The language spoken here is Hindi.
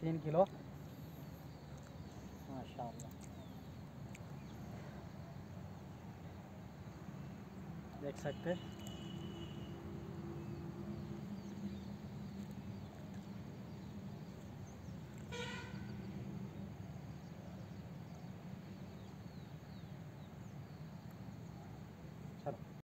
तीन किलो। माशा देख सकते हैं।